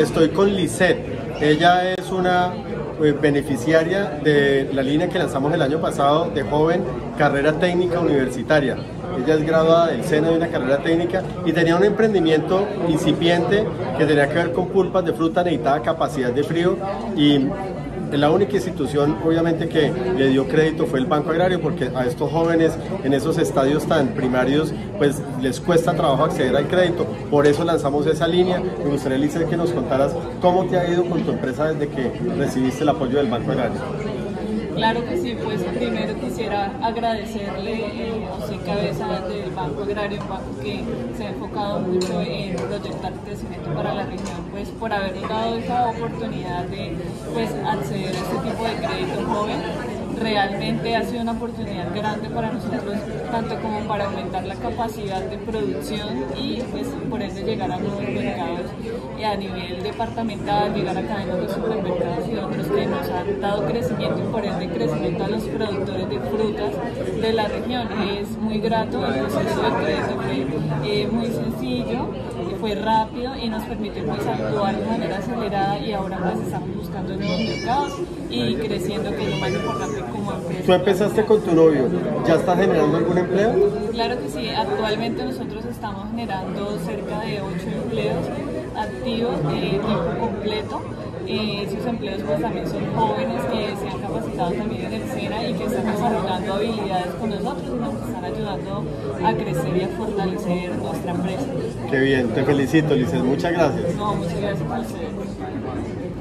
Estoy con Lisette. Ella es una eh, beneficiaria de la línea que lanzamos el año pasado de joven carrera técnica universitaria. Ella es graduada del SENA de una carrera técnica y tenía un emprendimiento incipiente que tenía que ver con pulpas de fruta, necesitaba capacidad de frío y la única institución obviamente que le dio crédito fue el Banco Agrario porque a estos jóvenes en esos estadios tan primarios pues les cuesta trabajo acceder al crédito. Por eso lanzamos esa línea. Me gustaría, Lisa, que nos contaras cómo te ha ido con tu empresa desde que recibiste el apoyo del Banco Agrario. Claro que sí, pues primero quisiera agradecerle, eh, soy cabeza del Banco Agrario, que se ha enfocado mucho en proyectar crecimiento para la región, pues por habernos dado esa oportunidad de pues, acceder a este tipo de crédito joven realmente ha sido una oportunidad grande para nosotros, tanto como para aumentar la capacidad de producción y pues, llegar a nuevos mercados y a nivel departamental, llegar a cadenas de supermercados y otros que nos han dado crecimiento y por ende crecimiento a los productores de frutas de la región. Es muy grato, el proceso de crédito fue eh, muy sencillo, fue rápido y nos permitió pues, actuar de manera acelerada y ahora pues estamos buscando nuevos mercados y creciendo, que es lo más importante como. Tú empezaste con tu novio, ¿ya estás generando algún empleo? Claro que sí, actualmente nosotros estamos generando cerca de 8 empleos activos de tiempo completo. Eh, esos empleos pues también son jóvenes que se han capacitado también en el SENA y que están desarrollando habilidades con nosotros y nos están ayudando a crecer y a fortalecer nuestra empresa. Qué bien, te felicito, Lices, muchas gracias. No, muchas gracias a ustedes.